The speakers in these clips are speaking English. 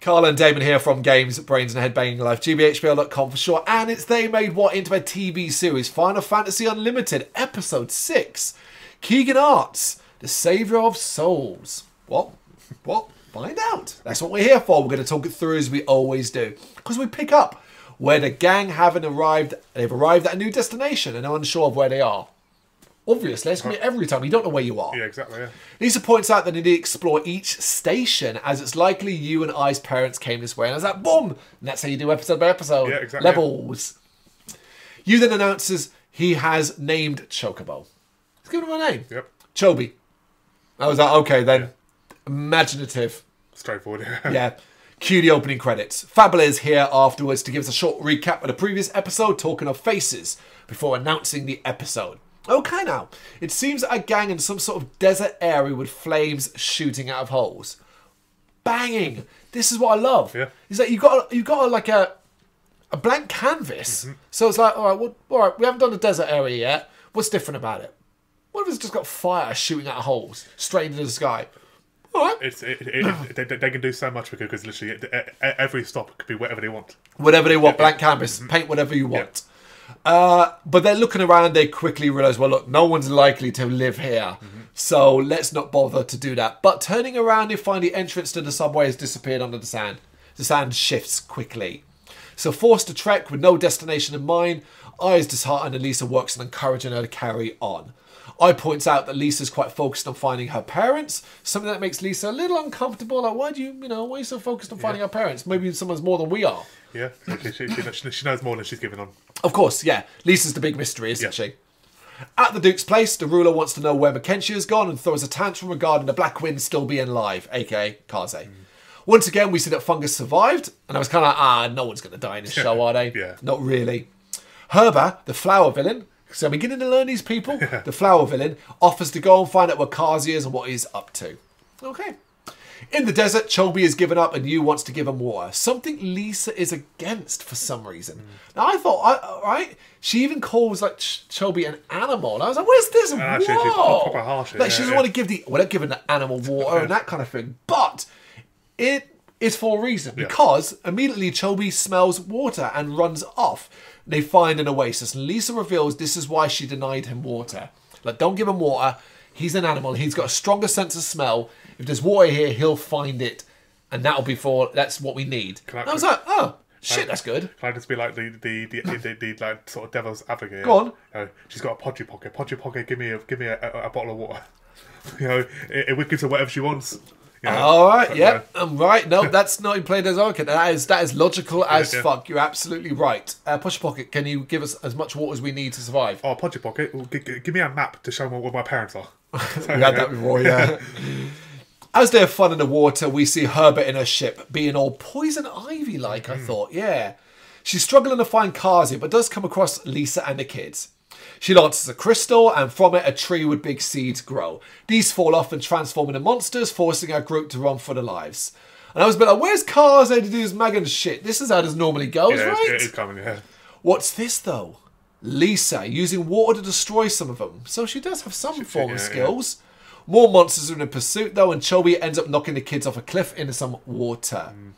Carl and Damon here from Games, Brains and Headbanging Life, GBHBL.com for sure. And it's They Made What into a TV series, Final Fantasy Unlimited, Episode 6. Kigen Arts, the Saviour of Souls. What? What? Find out. That's what we're here for. We're going to talk it through as we always do. Because we pick up where the gang haven't arrived, they've arrived at a new destination and are unsure of where they are. Obviously, it's going to be every time. You don't know where you are. Yeah, exactly. Yeah. Lisa points out that they need to explore each station as it's likely Yu and Ai's parents came this way. And I was like, boom! And that's how you do episode by episode. Yeah, exactly. Levels. Yu then announces he has named Chocobo. He's given him a name. Yep. Chobi. I was like, okay then. Imaginative. Straightforward. Yeah. Cue the opening credits. Fabula is here afterwards to give us a short recap of the previous episode, talking of faces, before announcing the episode. Okay, now it seems a gang in some sort of desert area with flames shooting out of holes, banging. This is what I love. Yeah. Is that you got you got like a a blank canvas. Mm-hmm. So it's like, all right, well, all right, we haven't done the desert area yet. What's different about it? What if it's just got fire shooting out of holes straight into the sky? All right, It's it, it, they, they can do so much because, because literally every stop could be whatever they want. whatever they want, blank canvas, mm-hmm. paint whatever you want. Uh, but they're looking around, they quickly realise, well, look, no one's likely to live here, so let's not bother to do that. But turning around, they find the entrance to the subway has disappeared under the sand. The sand shifts quickly. So, forced to trek with no destination in mind, Ai is disheartened and Lisa works on encouraging her to carry on. Ai points out that Lisa's quite focused on finding her parents, something that makes Lisa a little uncomfortable. Like, why do you, you know, why are you so focused on finding our parents? Maybe someone's more than we are. Yeah, she, she, she knows more than she's giving on. Of course, yeah. Lisa's the big mystery, isn't Yeah. she? At the Duke's place, the ruler wants to know where Mackenzie has gone and throws a tantrum regarding the Black Wind still being alive, aka Kaze. Mm. Once again, we see that Fungus survived, and I was kind of like, ah, no one's going to die in this show, are they? Yeah. Not really. Herber, the flower villain, so I'm beginning to learn these people. The flower villain offers to go and find out where Kaze is and what he's up to. Okay. In the desert, Chobi is given up and Yu wants to give him water. Something Lisa is against for some reason. Mm. Now I thought, I, right? She even calls like Ch- Chobi an animal. And I was like, where's this? Ah, actually, she's proper harsh, Like yeah, she doesn't yeah. want to give the, well, not giving the animal water and that kind of thing. But it is for a reason because immediately Chobi smells water and runs off. They find an oasis, and Lisa reveals this is why she denied him water. Like, don't give him water. He's an animal. He's got a stronger sense of smell. If there's water here, he'll find it, and that'll be for that's what we need. I- I was like, oh shit, that's good. Can I just be like the the the, the, the, the like sort of devil's advocate? Go on. You know, she's got a podgy pocket. Podgy pocket. Give me a give me a, a, a bottle of water. you know, it, it gives her whatever she wants. You know, All right, so, yep, I'm right. No, that's not in played as okay. That is that is logical as yeah. fuck. You're absolutely right. Uh, Pocket, can you give us as much water as we need to survive? Oh, podgy pocket. Well, g- g- give me a map to show me where my parents are. We had that before, yeah. As they're fun in the water, we see Herbert in her ship being all poison ivy like, I hmm. thought, yeah. She's struggling to find Kaze, but does come across Lisa and the kids. She launches a crystal, and from it, a tree with big seeds grow. These fall off and transform into monsters, forcing our group to run for their lives. And I was a bit like, where's Kaze to do his Magun shit? This is how this normally goes, Yeah, right? it is coming. Yeah. What's this though? Lisa using water to destroy some of them. So she does have some form of yeah, skills. More monsters are in pursuit though, and Chobi ends up knocking the kids off a cliff into some water. Mm.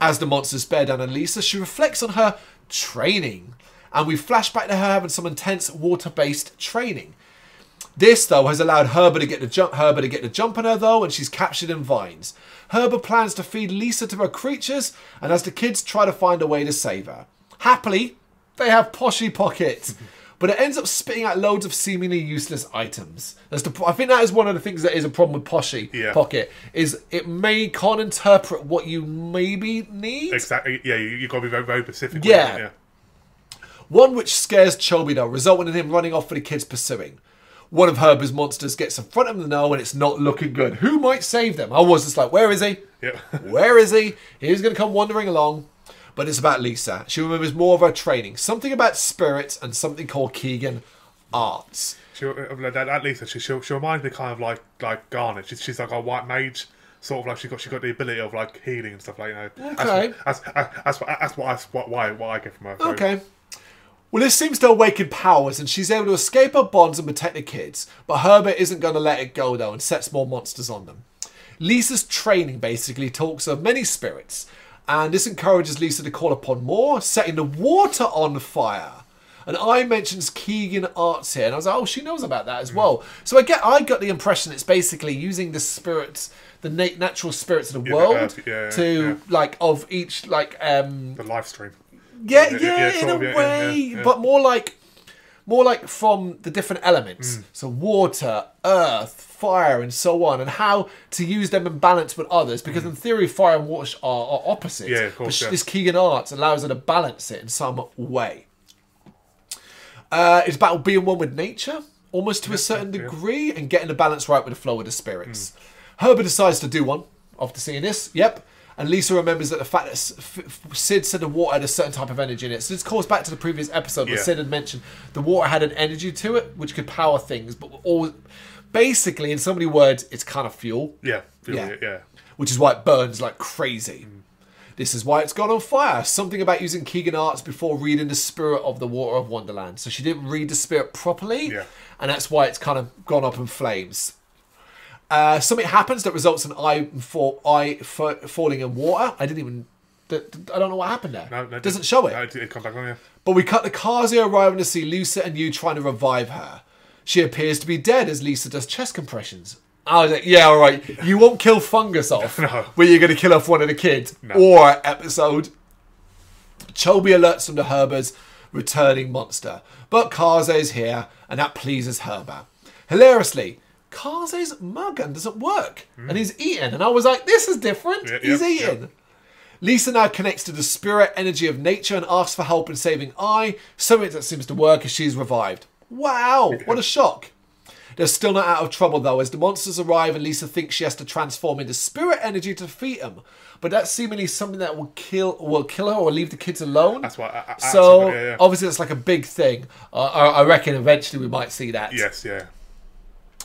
As the monsters bear down on Lisa, she reflects on her training. And we flash back to her having some intense water-based training. This though has allowed Herbert to get the jump to get the jump on her though, and she's captured in vines. Herbert plans to feed Lisa to her creatures, and as the kids try to find a way to save her. Happily, they have poshy pockets. But it ends up spitting out loads of seemingly useless items. That's the, I think that is one of the things that is a problem with Poshy Yeah. Pocket is it may can't interpret what you maybe need. Exactly. Yeah, you, you got to be very very specific. Yeah. yeah. One which scares Chobi though, resulting in him running off for the kids pursuing. One of Herbert's monsters gets in front of them now and it's not looking good. Who might save them? I was just like, where is he? Yeah. Where is he? He's going to come wandering along. But it's about Lisa. She remembers more of her training. Something about spirits and something called Kigen arts. She, uh, at least she, she, she reminds me kind of like like Garnet. She's, she's like a white mage, sort of like she got she got the ability of like healing and stuff like you know. Okay. That's, that's, that's, that's, that's what I, what, why what I get from her. So, Okay. Well, this seems to awaken powers, and she's able to escape her bonds and protect the kids. But Herbert isn't going to let it go, though, and sets more monsters on them. Lisa's training basically talks of many spirits, And this encourages Lisa to call upon more, setting the water on fire. And Ai mentions Kigen Arts here, and I was like, oh, she knows about that as well. So I get, I got the impression it's basically using the spirits, the nat- natural spirits of the Yeah, world, earth, yeah, to yeah. like of each like um The live stream. yeah, Yeah, in a way, but more like more like from the different elements. Mm. So water, earth, fire, and so on, and how to use them in balance with others. Because in theory, fire and water are, are opposites. Mm. Yeah, of course, But yeah. this Kigen Arts allows her to balance it in some way. Uh, it's about being one with nature, almost to a certain yeah. Mm. degree, and getting the balance right with the flow of the spirits. Herbert decides to do one after seeing this. Yep. And Lisa remembers that the fact that S- F- F- Cid said the water had a certain type of energy in it. So this calls back to the previous episode where Yeah. Cid had mentioned the water had an energy to it which could power things, but all basically, in so many words, it's kind of fuel Yeah. Feel Yeah. yeah. which is why it burns like crazy. This is why it's gone on fire. Something about using Kigen Arts before reading the spirit of the Water of Wonderland. So she didn't read the spirit properly, Yeah. and that's why it's kind of gone up in flames. Uh, something happens that results in I for eye fa- falling in water. I didn't even. I don't know what happened there. No, no, it doesn't show it. No, it, it come back on. But we cut the Kaze arriving to see Lisa and Yu trying to revive her. She appears to be dead as Lisa does chest compressions. I was like, yeah, all right. You won't kill fungus off No. where you're going to kill off one of the kids. No. Or episode. Chobi alerts them to Herber's returning monster. But Kaze's here, and that pleases Herber. Hilariously, Kaze's Magun doesn't work, and he's eating. And I was like, this is different. Yeah, he's yeah, eating. yeah. Lisa now connects to the spirit energy of nature and asks for help in saving Ai, something that seems to work as she's revived. Wow, what a shock. They're still not out of trouble though, as the monsters arrive and Lisa thinks she has to transform into spirit energy to defeat them. But that's seemingly something that will kill will kill her or leave the kids alone. That's why. I, I, so yeah, yeah. obviously that's like a big thing. Uh, I, I reckon eventually we might see that. Yes, yeah.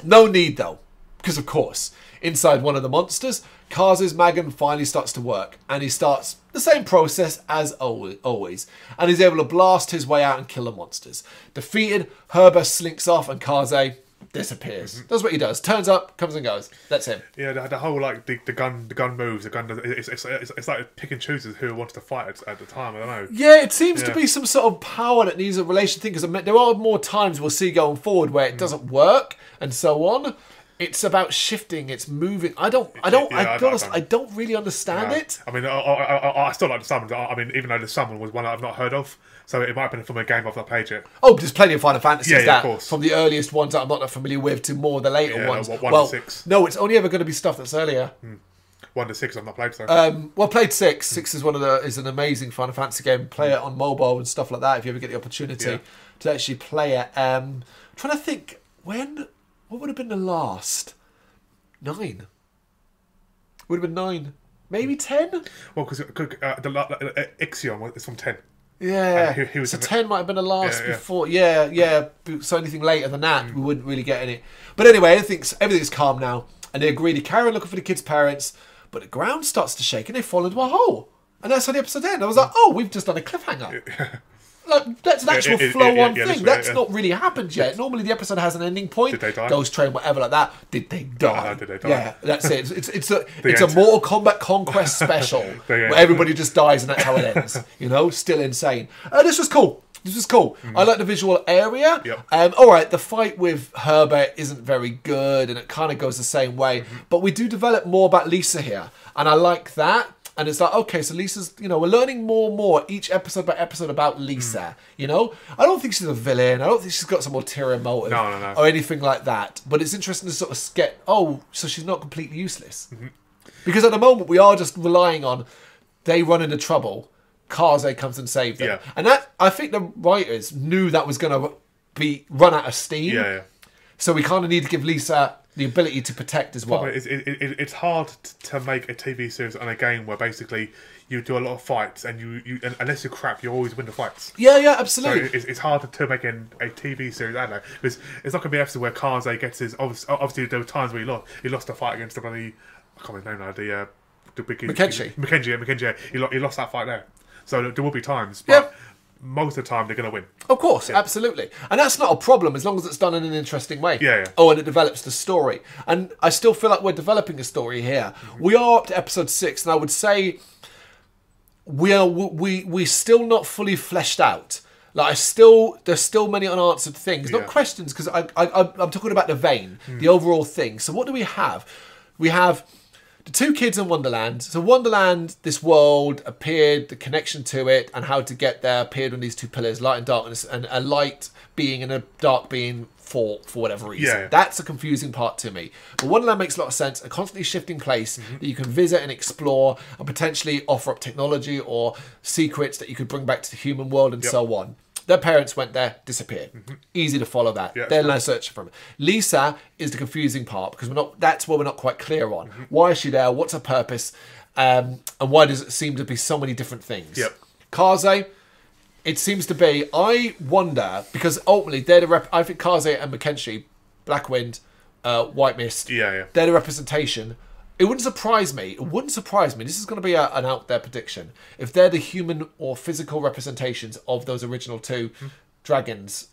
No need though, because of course, inside one of the monsters, Kaze's Magun finally starts to work, and he starts the same process as always, and he's able to blast his way out and kill the monsters. Defeated, Herber slinks off, and Kaze disappears. Mm-hmm. That's what he does. Turns up, comes and goes. That's him. Yeah, the, the whole like the, the gun, the gun moves, the gun. Does, it's, it's, it's, it's like pick and chooses who wants to fight at, at the time. I don't know. Yeah, it seems to be some sort of power that needs a relation thing. Because there are more times we'll see going forward where it mm. doesn't work and so on. It's about shifting. It's moving. I don't. I don't. Yeah, I, I honest, I don't really understand Uh, it. I mean, I, I, I, still like the summon. I mean, even though the summon was one I've not heard of, so it might have been from a game I've not played yet. Oh, there's plenty of Final Fantasies Yeah, yeah, that of course. from the earliest ones that I'm not that familiar with to more the later Yeah, ones. one- well, six. no, it's only ever going to be stuff that's earlier. One to six I've not played. So Um, well, played six. Six is one of the is an amazing Final Fantasy game. Play it on mobile and stuff like that if you ever get the opportunity Yeah. to actually play it. Um, trying to think when what would have been the last nine. Would have been nine, maybe ten. well, because uh, the uh, Ixion was- is from ten. Yeah, he was so in the- ten might have been the last Yeah, yeah. before. Yeah, yeah. So anything later than that, we wouldn't really get any. But anyway, everything's everything's calm now, and they agree to carry on looking for the kids' parents. But the ground starts to shake, and they fall into a hole. And that's how the episode ends. I was like, oh, we've just done a cliffhanger. Like that's an actual it- flow-on yeah, yeah, thing. That's yeah. not really happened yet. Normally, the episode has an ending point. Did they die? Ghost train, whatever, like that. Did they die? Uh, did they die? Yeah, that's it. It's it's, a it's a. Mortal Kombat Conquest special where everybody just dies and that's how it ends. You know, still insane. Uh, this was cool. This was cool. I like the visual area. Mm. Yep. Um, all right, the fight with Herbert isn't very good, and it kind of goes the same way. Mm-hmm. But we do develop more about Lisa here, and I like that. And it's like, okay, so Lisa's, you know, we're learning more and more each episode by episode about Lisa. Mm. You know, I don't think she's a villain. I don't think she's got some ulterior motive No, no, no. or anything like that. But it's interesting to sort of get, oh, so she's not completely useless. Mm-hmm. Because at the moment we are just relying on they run into trouble, Kaze comes and saves them, Yeah. and that I think the writers knew that was going to be run out of steam. Yeah, yeah. So we kind of need to give Lisa the ability to protect as well. It's, it, it, it's hard to make a TV series and a game where basically you do a lot of fights and you, you and unless you're crap, you always win the fights. yeah, yeah, So absolutely. it's, it's hard to make an, a TV series. I don't know because it's not going to be episode where Kaze gets his. Obviously, obviously, there were times where he lost. He lost a fight against the bloody. I can't remember his name now. The uh, the big. McKenzie. yeah, Mackenzie. yeah. He, he lost that fight there. So there will be times, but. Most of the time they're going to win. Of course, absolutely. And that's not a problem as long as it's done in an interesting way. Yeah, yeah. Oh, and it develops the story. And I still feel like we're developing a story here. We are up to episode six, and I would say we are we we still not fully fleshed out. Like I still, there's still many unanswered things, Yeah. not questions, because I, I, I, I'm talking about the vein, hmm. the overall thing. So what do we have? We have the two kids in Wonderland. So Wonderland, this world appeared, the connection to it, and how to get there appeared on these two pillars, light and darkness, and a light being and a dark being for for whatever reason. Yeah. That's a confusing part to me. But Wonderland makes a lot of sense. A constantly shifting place Mm-hmm. that you can visit and explore, and potentially offer up technology or secrets that you could bring back to the human world, and Yep. so on. Their parents went there, disappeared. Easy to follow that. Yeah, They're now searching for him. Lisa is the confusing part because we're not. That's what we're not quite clear on. Mm-hmm. Why is she there? What's her purpose? Um, and why does it seem to be so many different things? Yep. Kaze, it seems to be. I wonder because ultimately they're the rep. I think Kaze and McKenzie, Black Wind, uh, White Mist. Yeah, yeah. They're the representation. It wouldn't surprise me. It wouldn't surprise me. This is going to be a, an out there prediction. If they're the human or physical representations of those original two dragons,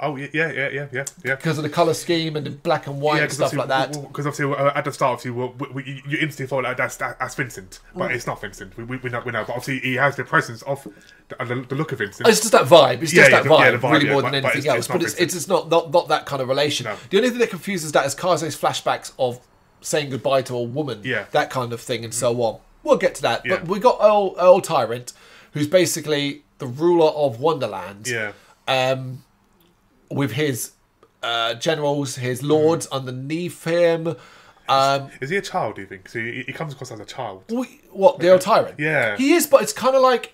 Oh yeah, yeah, yeah, yeah, yeah, yeah. because of the color scheme and the black and white and stuff like that. Because obviously, uh, at the start, obviously, we, we, you- you instantly thought like that's that, that's Vincent, but Mm. it's not Vincent. We, we, we know, we know, but obviously, he has the presence of the, uh, the, the look of Vincent. It's just that vibe. It's just yeah, that the- vibe, yeah, vibe, really yeah, more but- than but anything it's- else. it's but not it's, it's just not, not not that kind of relation. No. The only thing that confuses that is Kaze's flashbacks of saying goodbye to a woman, Yeah. that kind of thing, and so on. We'll get to that. But Yeah. we got Earl, Earl Tyrant, who's basically the ruler of Wonderland. yeah, um, with his uh, generals, his lords underneath him. Um, is he a child? Do you think? So he, he comes across as a child. we, what the old tyrant? Yeah. he is, but it's kind of like.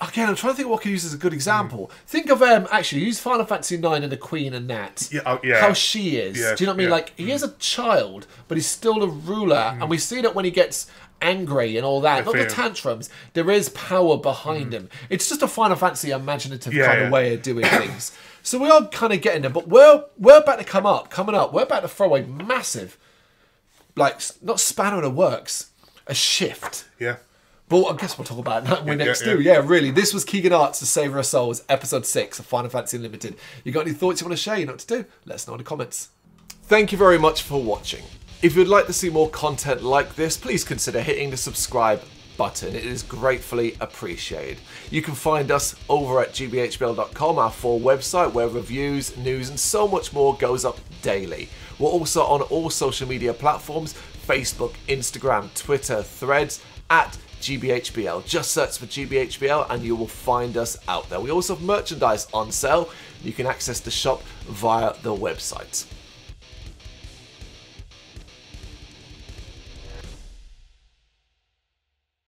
Again, I'm trying to think what I could use as a good example. Think of um, actually use Final Fantasy Nine and the Queen and Nat. Yeah, oh, yeah. How she is. Yeah, Do you know what I mean? yeah. Mm. Like he is a child, but he's still a ruler, and we see that when he gets angry and all that. The Not the. Mm. tantrums. There is power behind him. It's just a Final Fantasy imaginative Yeah, kind of way of doing things. So we are kind of getting there, but we're we're about to come up, coming up. We're about to throw a massive, like not spanner in the works, a shift. Yeah, But I guess we'll talk about that when we Yeah, next yeah, do. Yeah, really. This was Kigen Arts to Savour of Souls, episode six of Final Fantasy Unlimited. You got any thoughts you want to share? You know what to do? Let us know in the comments. Thank you very much for watching. If you'd like to see more content like this, please consider hitting the subscribe button. It is gratefully appreciated. You can find us over at gbhbl.com, our full website where reviews, news, and so much more goes up daily. We're also on all social media platforms Facebook, Instagram, Twitter, Threads, at GBHBL. Just search for GBHBL and you will find us out there. We also have merchandise on sale. You can access the shop via the website.